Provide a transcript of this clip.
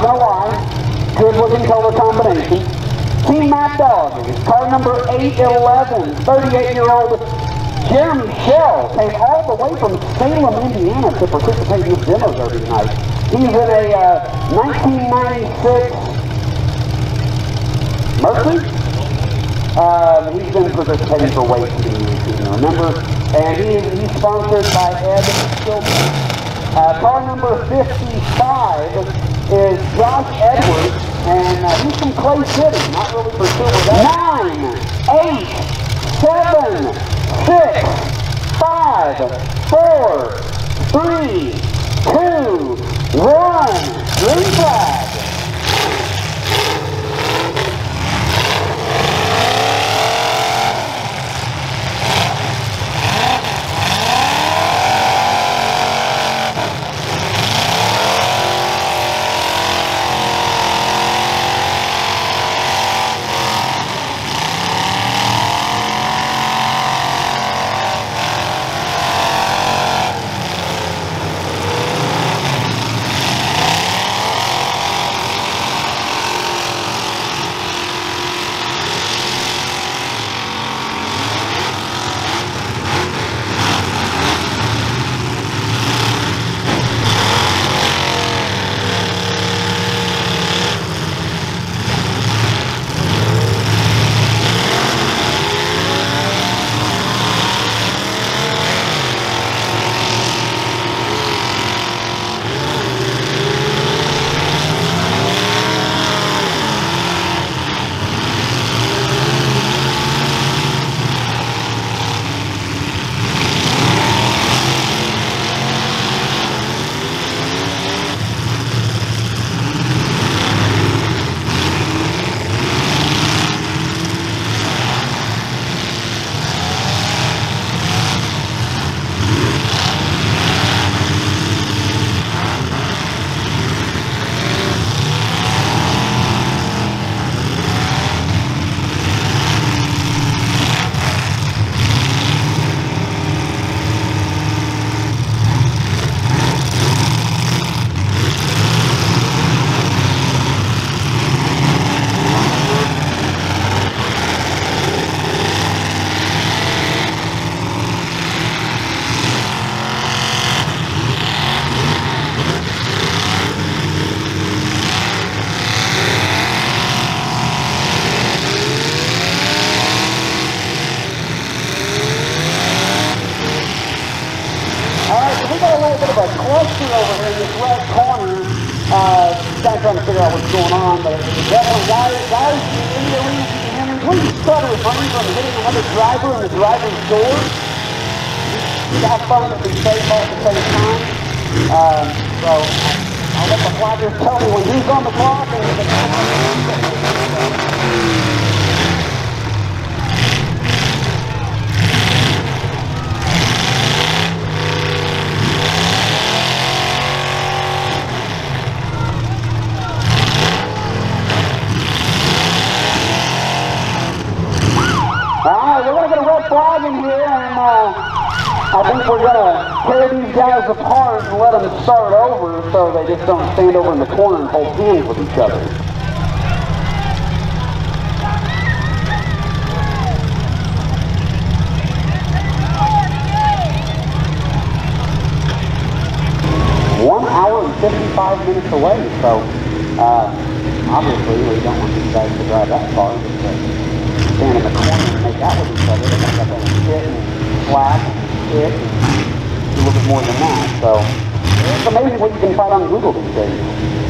know why. Good looking color combination. Team Mad Dog, car number 811, 38 year old Jeremy Shell came all the way from Salem, Indiana to participate in this demo derby tonight. He's in a uh, 1996 Mercury. Um, he's been participating for way too many remember. And he he's sponsored by Ed Silver. Uh, car number 55 is Josh Edwards, and uh, he's from Clay City, not really for sure where that. Nine, eight, seven, six, five, four, three, trying to figure out what's going on, but definitely, guys, guys in the arena, if you can hear me, please start refraining from hitting another driver in the driver's door. Have fun and be safe all at the same time. Um, so I'll let the flaggers tell me when he's on the clock and the All right, we're going to get a red flag in here, and uh, I think we're going to tear these guys apart and let them start over so they just don't stand over in the corner and hold hands with each other. One hour and 55 minutes away, so uh, obviously we don't want these guys to drive that far. But, uh, stand in the corner and make out with each other. They're going to have and slap and hit and do a little bit more than that. So it's amazing what you can find on Google these days.